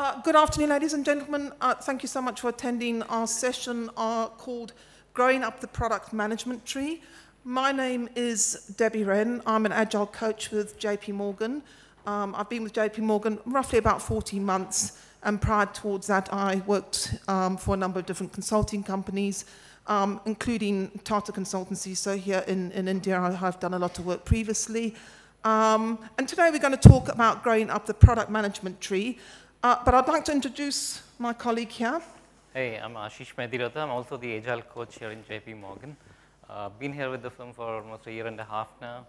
Uh, good afternoon, ladies and gentlemen. Uh, thank you so much for attending our session uh, called Growing Up the Product Management Tree. My name is Debbie Wren. I'm an agile coach with JP Morgan. Um, I've been with JP Morgan roughly about 14 months, and prior towards that, I worked um, for a number of different consulting companies, um, including Tata Consultancy. So here in, in India, I have done a lot of work previously. Um, and today we're going to talk about growing up the product management tree. Uh, but I'd like to introduce my colleague here. Hey, I'm Asheesh Mehdiratta. I'm also the Agile coach here in JP Morgan. Uh, been here with the firm for almost a year and a half now.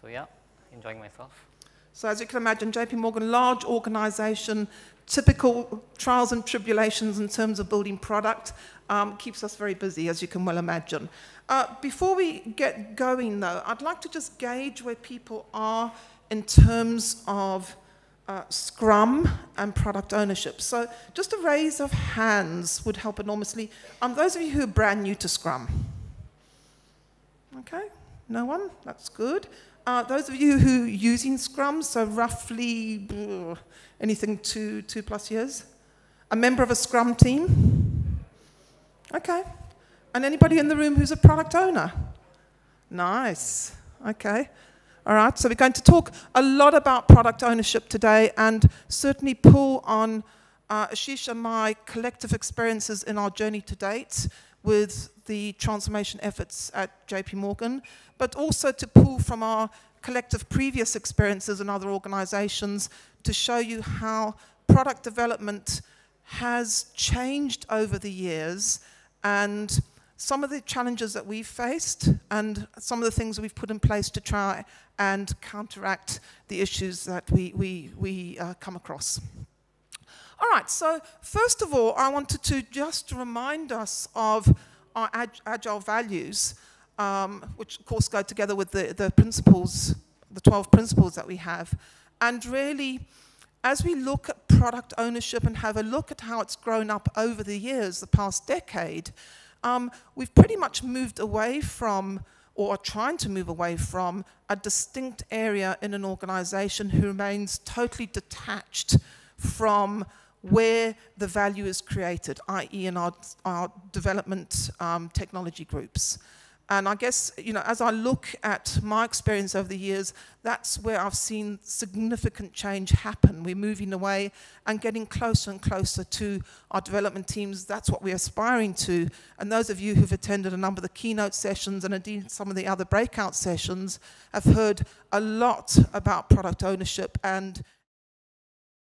So yeah, enjoying myself. So as you can imagine, JP Morgan, large organization, typical trials and tribulations in terms of building product, um, keeps us very busy, as you can well imagine. Uh, before we get going, though, I'd like to just gauge where people are in terms of uh, Scrum and product ownership. So just a raise of hands would help enormously. Um, those of you who are brand new to Scrum. Okay, no one? That's good. Uh, those of you who are using Scrum, so roughly ugh, anything two, two plus years? A member of a Scrum team? Okay. And anybody in the room who's a product owner? Nice. Okay. All right. So we're going to talk a lot about product ownership today and certainly pull on uh, Asheesh and my collective experiences in our journey to date with the transformation efforts at JP Morgan, but also to pull from our collective previous experiences in other organizations to show you how product development has changed over the years and some of the challenges that we've faced and some of the things we've put in place to try and counteract the issues that we, we, we uh, come across. All right, so first of all, I wanted to just remind us of our ag agile values, um, which of course go together with the, the principles, the 12 principles that we have. And really, as we look at product ownership and have a look at how it's grown up over the years, the past decade, um, we've pretty much moved away from, or are trying to move away from, a distinct area in an organization who remains totally detached from where the value is created, i.e. in our, our development um, technology groups. And I guess, you know, as I look at my experience over the years, that's where I've seen significant change happen. We're moving away and getting closer and closer to our development teams. That's what we're aspiring to. And those of you who've attended a number of the keynote sessions and indeed some of the other breakout sessions have heard a lot about product ownership and